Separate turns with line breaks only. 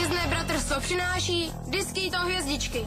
Disney Brothers to přináší disky to hvězdičky.